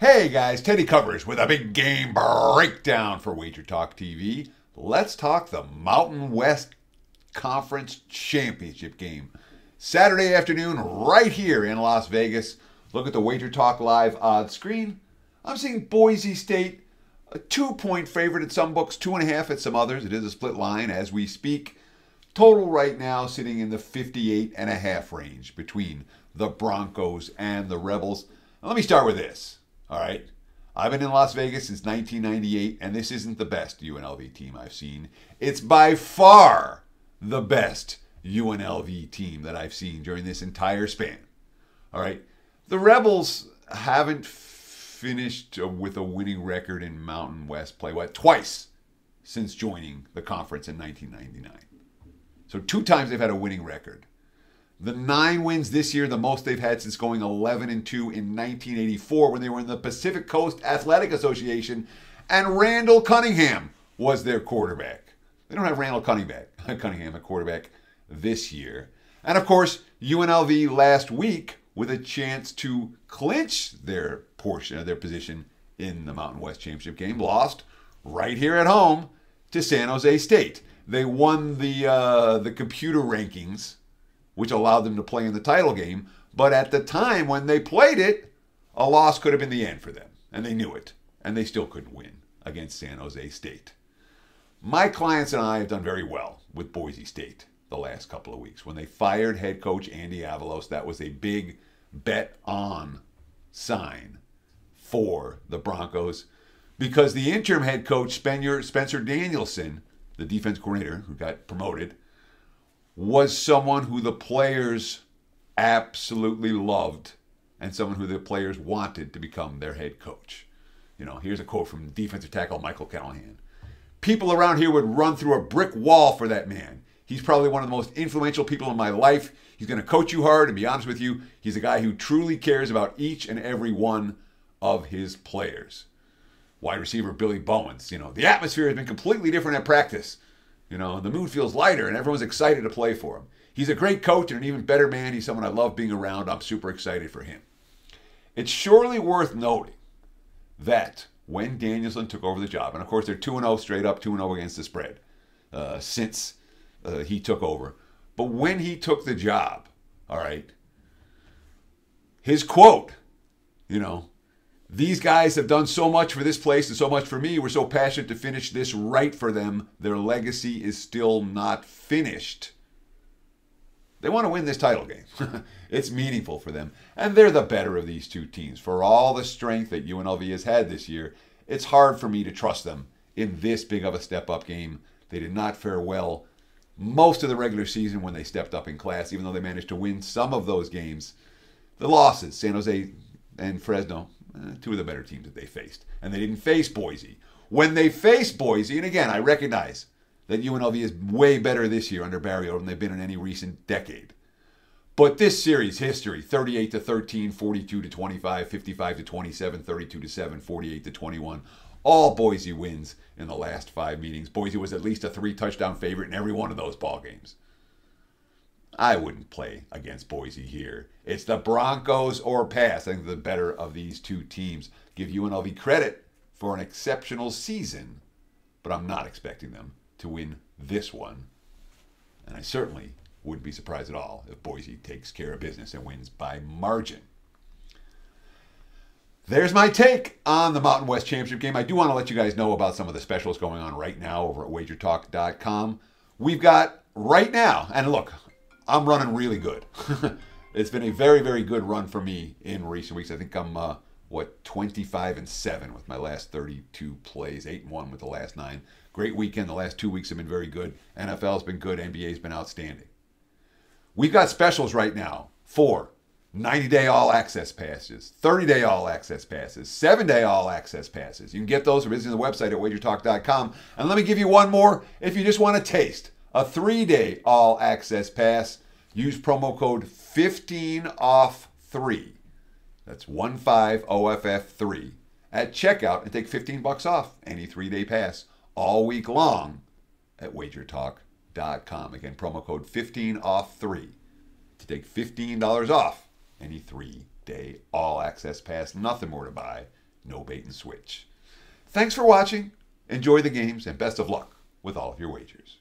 Hey guys, Teddy Covers with a big game breakdown for Wager Talk TV. Let's talk the Mountain West Conference Championship game. Saturday afternoon, right here in Las Vegas. Look at the Wager Talk Live odds screen. I'm seeing Boise State, a two point favorite at some books, two and a half at some others. It is a split line as we speak. Total right now sitting in the 58 and a half range between the Broncos and the Rebels. Now, let me start with this. All right. I've been in Las Vegas since 1998, and this isn't the best UNLV team I've seen. It's by far the best UNLV team that I've seen during this entire span. All right. The Rebels haven't finished uh, with a winning record in Mountain West play, what, twice since joining the conference in 1999. So, two times they've had a winning record. The nine wins this year, the most they've had since going 11 and 2 in 1984 when they were in the Pacific Coast Athletic Association, and Randall Cunningham was their quarterback. They don't have Randall Cunningham, Cunningham quarterback this year. And of course, UNLV last week with a chance to clinch their portion of their position in the Mountain West Championship game, lost right here at home to San Jose State. They won the uh, the computer rankings which allowed them to play in the title game. But at the time when they played it, a loss could have been the end for them. And they knew it. And they still couldn't win against San Jose State. My clients and I have done very well with Boise State the last couple of weeks. When they fired head coach Andy Avalos, that was a big bet on sign for the Broncos because the interim head coach, Spencer Danielson, the defense coordinator who got promoted, was someone who the players absolutely loved and someone who the players wanted to become their head coach. You know, here's a quote from defensive tackle Michael Callahan. People around here would run through a brick wall for that man. He's probably one of the most influential people in my life. He's going to coach you hard and be honest with you. He's a guy who truly cares about each and every one of his players. Wide receiver Billy Bowens, you know, the atmosphere has been completely different at practice. You know, the mood feels lighter and everyone's excited to play for him. He's a great coach and an even better man. He's someone I love being around. I'm super excited for him. It's surely worth noting that when Danielson took over the job, and of course they're 2 0 straight up, 2 0 against the spread uh, since uh, he took over. But when he took the job, all right, his quote, you know, these guys have done so much for this place and so much for me. We're so passionate to finish this right for them. Their legacy is still not finished. They want to win this title game. it's meaningful for them. And they're the better of these two teams. For all the strength that UNLV has had this year, it's hard for me to trust them in this big of a step up game. They did not fare well most of the regular season when they stepped up in class, even though they managed to win some of those games. The losses, San Jose and Fresno, uh, two of the better teams that they faced. And they didn't face Boise. When they faced Boise, and again, I recognize that UNLV is way better this year under Barry Odom than they've been in any recent decade. But this series history 38 to 13, 42 to 25, 55 to 27, 32 to 7, 48 to 21. All Boise wins in the last five meetings. Boise was at least a three touchdown favorite in every one of those ball games. I wouldn't play against Boise here. It's the Broncos or pass. I think the better of these two teams. Give UNLV credit for an exceptional season, but I'm not expecting them to win this one. And I certainly wouldn't be surprised at all if Boise takes care of business and wins by margin. There's my take on the Mountain West Championship game. I do want to let you guys know about some of the specials going on right now over at wagertalk.com. We've got right now, and look, I'm running really good. it's been a very, very good run for me in recent weeks. I think I'm uh, what 25 and seven with my last 32 plays, eight and one with the last nine. Great weekend. The last two weeks have been very good. NFL's been good. NBA's been outstanding. We've got specials right now for 90 day all access passes, 30 day all access passes, 7 day all access passes. You can get those from visiting the website at wagertalk.com. And let me give you one more if you just want to taste a three day all access pass. Use promo code 15 off 3. That's 15OFF3 at checkout and take 15 bucks off any three day pass all week long at wagertalk.com. Again, promo code 15 off 3 to take $15 off any three day all access pass. Nothing more to buy, no bait and switch. Thanks for watching. Enjoy the games and best of luck with all of your wagers.